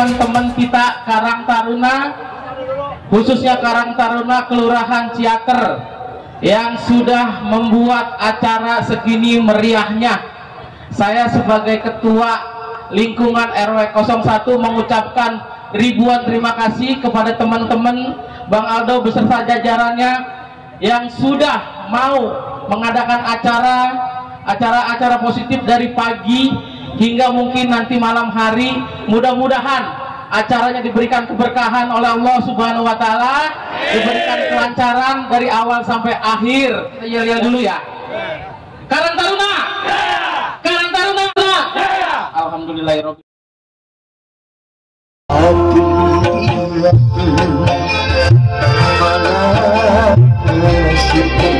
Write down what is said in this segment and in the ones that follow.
teman-teman kita Karang Taruna khususnya Karang Taruna Kelurahan Ciater yang sudah membuat acara segini meriahnya. Saya sebagai ketua lingkungan RW 01 mengucapkan ribuan terima kasih kepada teman-teman Bang Aldo beserta jajarannya yang sudah mau mengadakan acara acara-acara positif dari pagi hingga mungkin nanti malam hari. Mudah-mudahan acaranya diberikan keberkahan oleh Allah Subhanahu wa taala. Diberikan kelancaran dari awal sampai akhir. Kita yel-yel dulu ya. Karang Taruna. Karang Taruna. Alhamdulillahirabbil Semoga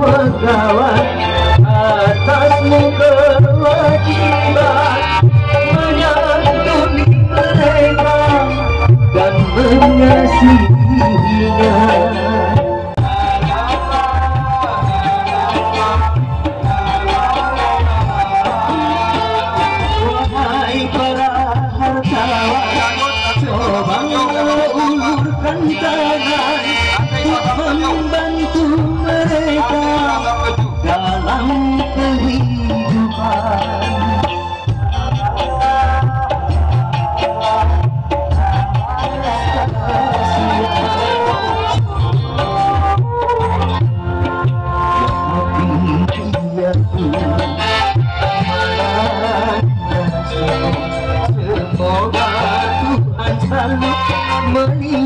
menggawat atas muka wajiban menyantuni mereka dan mengasihinya. Bye.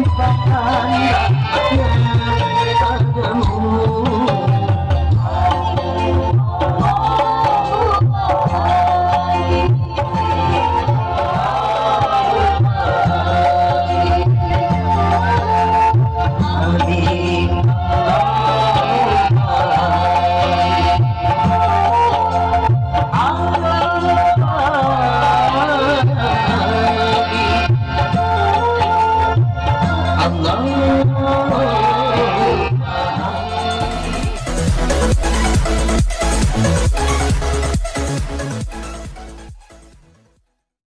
Thank you.